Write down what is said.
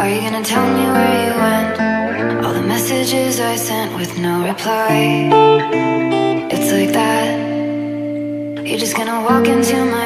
Are you gonna tell me where you went? All the messages I sent with no reply. It's like that. You're just gonna walk into my